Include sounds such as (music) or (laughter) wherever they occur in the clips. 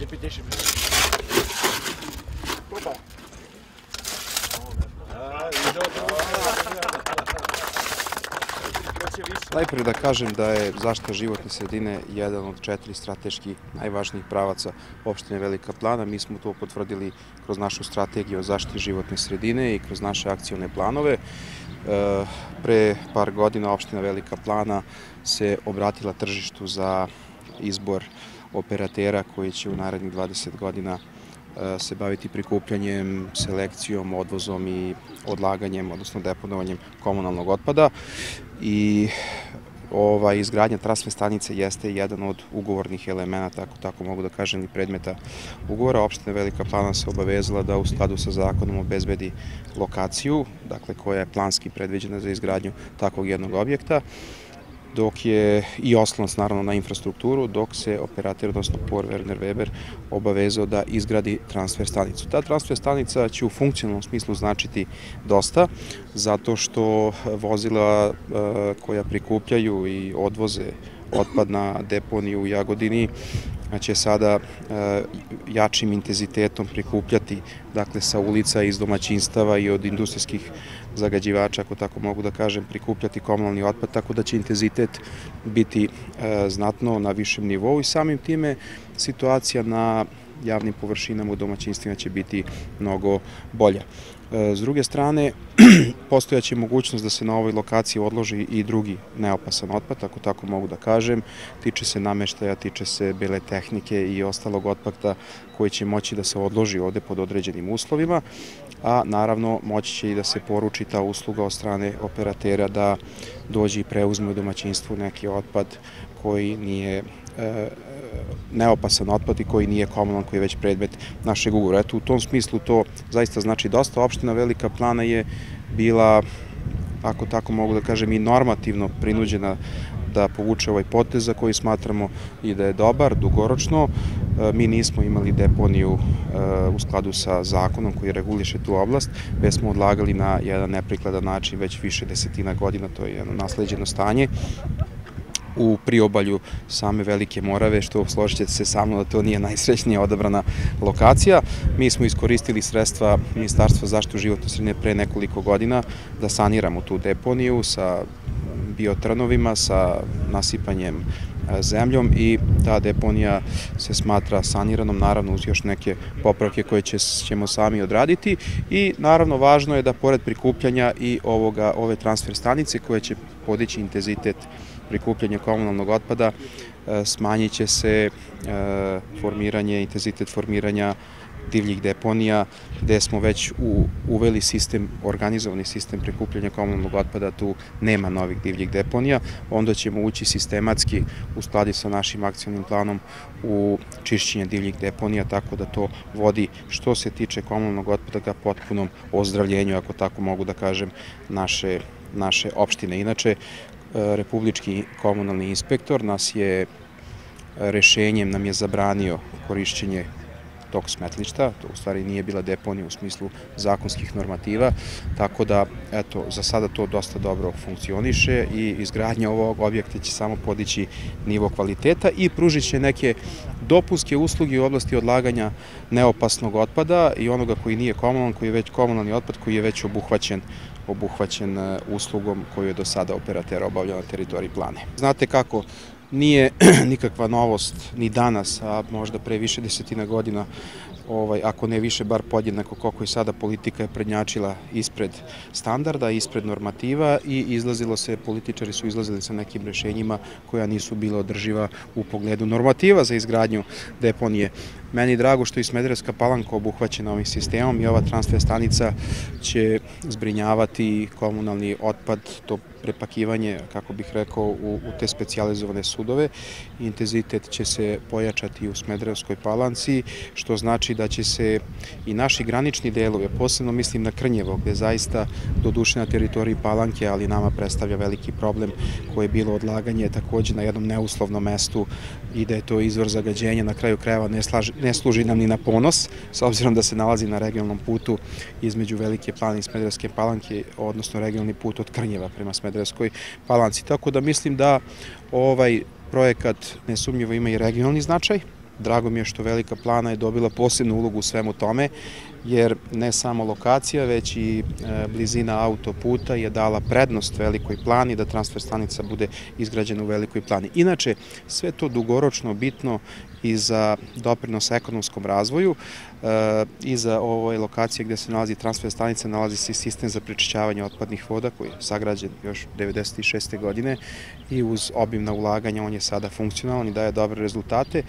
Repetition. Opa. A, i dobro. Hoće više. Najprej da kažem da je zaštita životne sredine jedan od četiri strateški najvažnijih pravaca opštine Velika Plana. Mi smo to potvrdili kroz našu strategiju o zaštiti životne sredine i kroz naše akcione planove. E, Pre par godina opština Velika Plana se obratila tržištu za izbor operatera koji će u narednih 20 godina e, se baviti prikupljanjem, selekcijom, odvozom i odlaganjem, odnosno deponovanjem komunalnog otpada i ova izgradnja transfer stanice jeste jedan od ugovornih elemenata, ako tako mogu da kažem, i predmeta ugovora. Opština Velika Plana se obavezala da u skladu sa zakonom obezbedi lokaciju, dakle koja je planski predviđena za izgradnju takvog jednog objekta dok je i oslanac naravno na infrastrukturu, dok se operator, odnosno Por Werner Weber, obavezao da izgradi transfer stanicu. Ta transfer stanica će u funkcionalnom smislu značiti dosta, zato što vozila e, koja prikupljaju i odvoze otpad na deponiju u Jagodini će sada e, jačim intenzitetom prikupljati dakle sa ulica iz domaćinstava i od industrijskih zagađivača, ako tako mogu da kažem, prikupljati komunalni otpad, tako da će intenzitet biti e, znatno na višem nivou i samim time situacija na javnim površinama u domaćinstvima će biti mnogo bolja. E, s druge strane, (clears throat) postojaće mogućnost da se na ovoj lokaciji odloži i drugi neopasan otpad, ako tako mogu da kažem. Tiče se nameštaja, tiče se bele tehnike i ostalog otpada koji će moći da se odloži ovde pod određenim uslovima, a naravno moći će i da se poruči ta usluga od strane operatera da dođe i preuzme u domaćinstvu neki otpad koji nije neopasan otpad i koji nije komunalan, koji je već predmet našeg ugovora. Eto, u tom smislu to zaista znači dosta. Opština Velika Plana je bila, ako tako mogu da kažem, i normativno prinuđena da povuče ovaj potez za koji smatramo i da je dobar, dugoročno. E, mi nismo imali deponiju e, u skladu sa zakonom koji reguliše tu oblast, već smo odlagali na jedan neprikladan način već više desetina godina, to je jedno nasleđeno stanje u priobalju same Velike Morave, što složit ćete se sa mnom da to nije najsrećnija odabrana lokacija. Mi smo iskoristili sredstva Ministarstva zaštitu životne sredine pre nekoliko godina da saniramo tu deponiju sa biotrnovima, sa nasipanjem e, zemljom i ta deponija se smatra saniranom, naravno uz još neke popravke koje ćemo sami odraditi i naravno važno je da pored prikupljanja i ovoga, ove transfer stanice koje će podići intenzitet prikupljanja komunalnog otpada, e, smanjit će se e, formiranje, intenzitet formiranja divljih deponija, gde smo već uveli sistem, organizovani sistem prikupljanja komunalnog otpada, tu nema novih divljih deponija, onda ćemo ući sistematski u skladi sa našim akcijnim planom u čišćenje divljih deponija, tako da to vodi što se tiče komunalnog otpada ka potpunom ozdravljenju, ako tako mogu da kažem, naše naše opštine. Inače, republički komunalni inspektor nas je rešenjem nam je zabranio korišćenje tog smetlišta, to u stvari nije bila deponija u smislu zakonskih normativa, tako da, eto, za sada to dosta dobro funkcioniše i izgradnja ovog objekta će samo podići nivo kvaliteta i pružit će neke dopunske usluge u oblasti odlaganja neopasnog otpada i onoga koji nije komunalan, koji je već komunalni otpad, koji je već obuhvaćen obuhvaćen e, uslugom koju je do sada operater obavljao na teritoriji plane. Znate kako, nije (clears throat) nikakva novost ni danas, a možda pre više desetina godina ovaj, ako ne više, bar podjednako koliko je sada politika je prednjačila ispred standarda, ispred normativa i izlazilo se, političari su izlazili sa nekim rešenjima koja nisu bila održiva u pogledu normativa za izgradnju deponije. Meni je drago što i Smederevska palanka obuhvaćena ovim sistemom i ova transfer stanica će zbrinjavati komunalni otpad, to prepakivanje, kako bih rekao, u, u te specializovane sudove. Intenzitet će se pojačati u Smederevskoj palanci, što znači da će se i naši granični delovi, posebno mislim na Krnjevo, gde zaista do duše na teritoriji Palanke, ali nama predstavlja veliki problem koje je bilo odlaganje takođe na jednom neuslovnom mestu i da je to izvor zagađenja, na kraju krajeva ne, slaži, ne služi nam ni na ponos, s obzirom da se nalazi na regionalnom putu između Velike plane i Smederevske palanke, odnosno regionalni put od Krnjeva prema Smederevskoj palanci. Tako da mislim da ovaj projekat nesumnjivo ima i regionalni značaj, drago mi je što Velika Plana je dobila posebnu ulogu u svemu tome, jer ne samo lokacija, već i e, blizina autoputa je dala prednost Velikoj plani da transfer stanica bude izgrađena u Velikoj plani. Inače, sve to dugoročno bitno i za doprinos ekonomskom razvoju e, i za ovoj lokacije gde se nalazi transfer stanica nalazi se sistem za prečišćavanje otpadnih voda koji je sagrađen još 96. godine i uz obimna ulaganja on je sada funkcionalan i daje dobre rezultate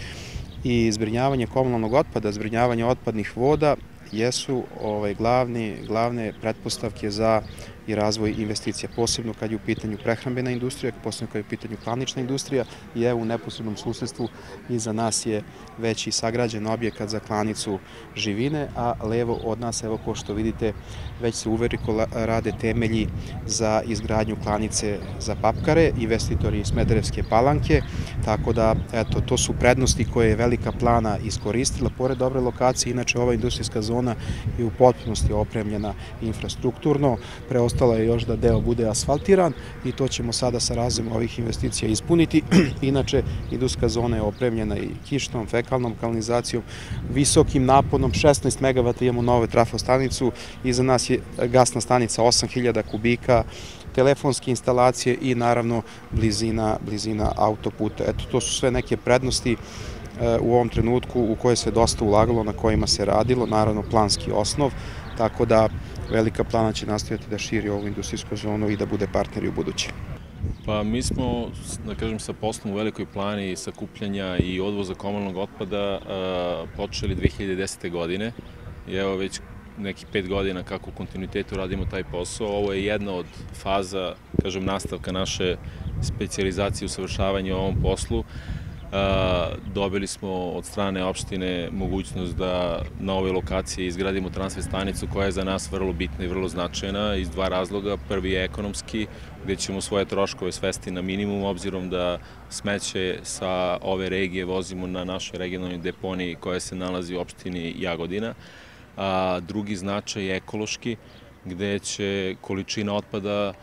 i zbrinjavanje komunalnog otpada, zbrinjavanje otpadnih voda jesu ovaj, glavni, glavne pretpostavke za i razvoj investicija, posebno kad je u pitanju prehrambena industrija, posebno kad je u pitanju klanična industrija i evo u neposrednom susjedstvu iza nas je već i sagrađen objekat za klanicu živine, a levo od nas, evo ko što vidite, već se uveriko rade temelji za izgradnju klanice za papkare, investitori iz Smederevske palanke, tako da, eto, to su prednosti koje je Velika plana iskoristila. Pored dobre lokacije, inače ova industrijska zona je u potpunosti opremljena infrastrukturno, preostalo Ostalo je još da deo bude asfaltiran i to ćemo sada sa razvojem ovih investicija ispuniti. (clears throat) Inače, industrijska zona je opremljena i kišnom, fekalnom kanalizacijom, visokim naponom, 16 MW imamo nove trafostanicu, iza nas je gasna stanica 8000 kubika, telefonske instalacije i naravno blizina, blizina autoputa. Eto, to su sve neke prednosti e, u ovom trenutku u koje se dosta ulagalo, na kojima se radilo, naravno planski osnov, tako da Velika plana će nastaviti da širi ovu industrijsku zonu i da bude partner u buduće. Pa mi smo, da kažem, sa poslom u Velikoj plani sakupljanja i odvoza komunalnog otpada počeli 2010. godine i evo već nekih pet godina kako u kontinuitetu radimo taj posao. Ovo je jedna od faza, kažem, nastavka naše specializacije i usavršavanja u ovom poslu. Dobili smo od strane opštine mogućnost da na ovoj lokaciji izgradimo transfer stanicu koja je za nas vrlo bitna i vrlo značajna iz dva razloga. Prvi je ekonomski, gde ćemo svoje troškove svesti na minimum, obzirom da smeće sa ove regije vozimo na našoj regionalnoj deponiji koja se nalazi u opštini Jagodina. A drugi značaj je ekološki, gde će količina otpada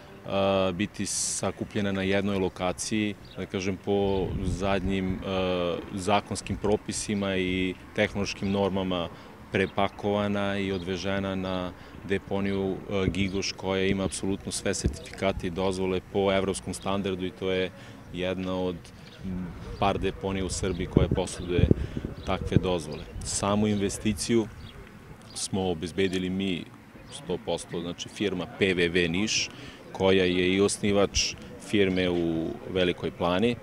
biti sakupljena na jednoj lokaciji, da kažem po zadnjim zakonskim propisima i tehnološkim normama prepakovana i odvežena na deponiju Gigoš koja ima apsolutno sve sertifikate i dozvole po evropskom standardu i to je jedna od par deponija u Srbiji koja posuduje takve dozvole. Samu investiciju smo obezbedili mi 100%, znači firma PVV Niš, koja je i osnivač firme u Velikoj plani,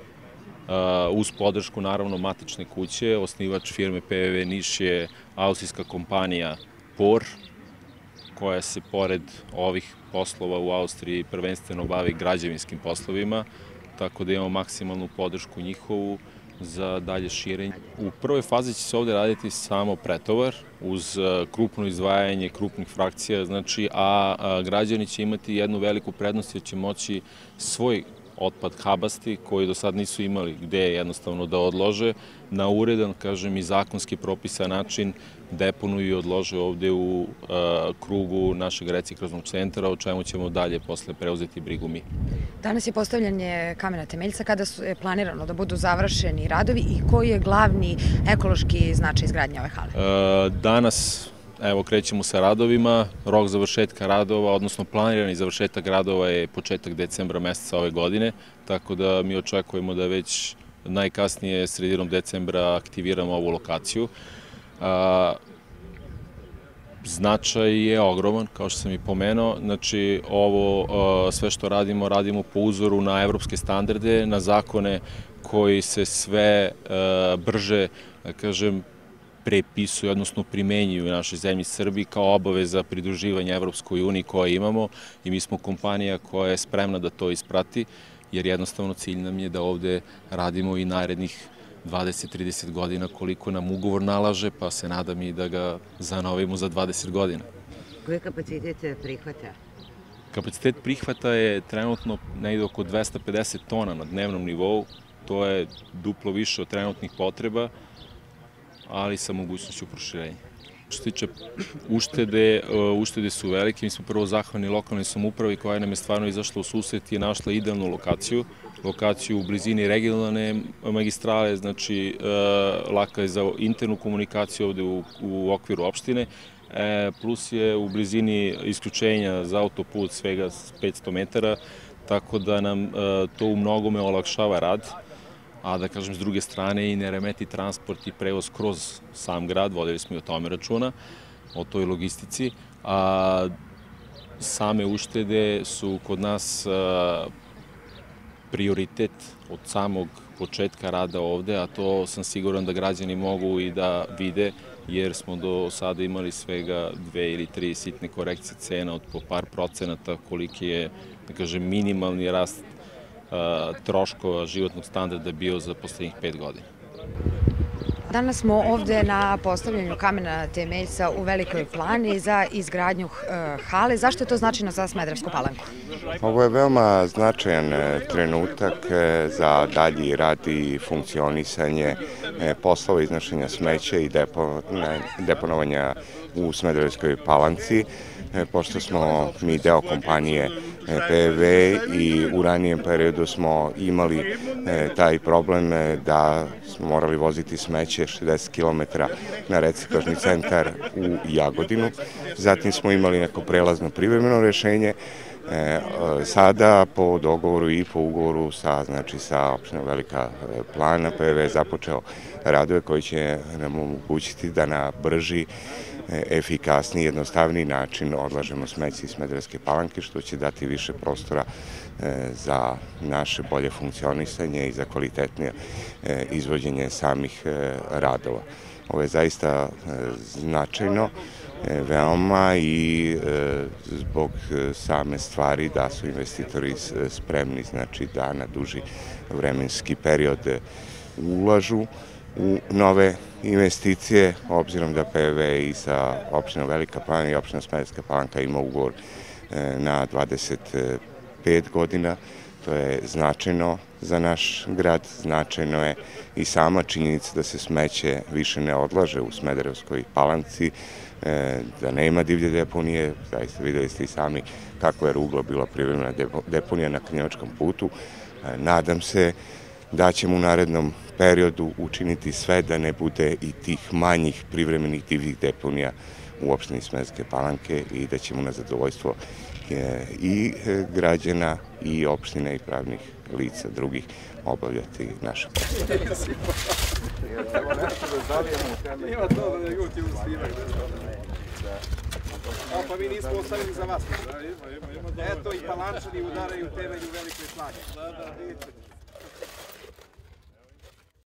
uz podršku naravno matične kuće, osnivač firme PVV Niš je austrijska kompanija POR, koja se pored ovih poslova u Austriji prvenstveno bavi građevinskim poslovima, tako da imamo maksimalnu podršku njihovu za dalje širenje. U prvoj fazi će se ovde raditi samo pretovar uz e, krupno izdvajanje krupnih frakcija, znači, a građani će imati jednu veliku prednost jer će moći svoj otpad habasti koji do sad nisu imali gde jednostavno da odlože na uredan, kažem, i zakonski propisa način deponuju i odlože ovde u uh, krugu našeg reciklaznog centra, o čemu ćemo dalje posle preuzeti brigu mi. Danas je postavljanje kamena temeljca, kada je planirano da budu završeni radovi i koji je glavni ekološki značaj izgradnje ove hale? Uh, danas Evo, krećemo sa radovima. Rok završetka radova, odnosno planirani završetak radova je početak decembra meseca ove godine, tako da mi očekujemo da već najkasnije sredinom decembra aktiviramo ovu lokaciju. Značaj je ogroman, kao što sam i pomenuo. Znači, ovo sve što radimo, radimo po uzoru na evropske standarde, na zakone koji se sve brže, da kažem, prepisuju, odnosno primenjuju u našoj zemlji Srbiji kao obaveza pridruživanja Evropskoj uniji koje imamo i mi smo kompanija koja je spremna da to isprati, jer jednostavno cilj nam je da ovde radimo i narednih 20-30 godina koliko nam ugovor nalaže, pa se nadam i da ga zanovimo za 20 godina. Koji kapacitet prihvata? Kapacitet prihvata je trenutno negde oko 250 tona na dnevnom nivou, to je duplo više od trenutnih potreba, ali sa mogućnošću proširenja. Što se tiče uštede, e, uštede su velike. Mi smo prvo zahvalni lokalnoj samupravi koja nam je stvarno izašla u susret i našla idealnu lokaciju lokaciju u blizini regionalne magistrale, znači e, laka je za internu komunikaciju ovde u, u okviru opštine, e, plus je u blizini isključenja za autoput svega 500 metara, tako da nam to u mnogome olakšava rad, a da kažem s druge strane i ne remeti transport i prevoz kroz sam grad, vodili smo i o tome računa, o toj logistici, a same uštede su kod nas prioritet od samog početka rada ovde, a to sam siguran da građani mogu i da vide, jer smo do sada imali svega dve ili tri sitne korekcije cena od po par procenata, koliki je, da kažem, minimalni rast troškova životnog standarda bio za poslednjih pet godina. Danas smo ovde na postavljanju kamena temeljca u Velikoj plani za izgradnju e, hale. Zašto je to značajno za Smederevsku palanku? Ovo je veoma značajan e, trenutak e, za dalji rad i funkcionisanje poslova iznošenja smeća i deponovanja u Smederevskoj palanci, pošto smo mi deo kompanije PV i u ranijem periodu smo imali taj problem da smo morali voziti smeće 60 km na reciklažni centar u Jagodinu. Zatim smo imali neko prelazno privremeno rešenje, E, sada po dogovoru i po ugovoru sa, znači, sa opštinom Velika plana PV je započeo radove koji će nam omogućiti da na brži e, efikasniji, jednostavniji način odlažemo smeće iz Smederevske palanke, što će dati više prostora e, za naše bolje funkcionisanje i za kvalitetnije e, izvođenje samih radova. Ovo je zaista značajno E, veoma i e, zbog e, same stvari da su investitori spremni znači da na duži vremenski period ulažu u nove investicije, obzirom da PV i sa opštinom Velika Plana i opština Smederska Palanka ima ugovor na 25 godina. To je značajno za naš grad, značajno je i sama činjenica da se smeće više ne odlaže u Smederevskoj palanci, E, da nema divlje deponije, zaista videli ste i sami kako je ruglo bila privremena deponija na Knjevačkom putu. E, nadam se da ćemo u narednom periodu učiniti sve da ne bude i tih manjih privremenih divljih deponija u opštini Smedske palanke i da ćemo na zadovoljstvo e, i građana i opštine i pravnih lica drugih obavljati naše posle. Evo nešto da zalijemo. Ima to da YouTube snimaju. A pa mi nismo ostavili za vas. Eto i palančani udaraju temelj u velikoj planje. Da, da, vidite.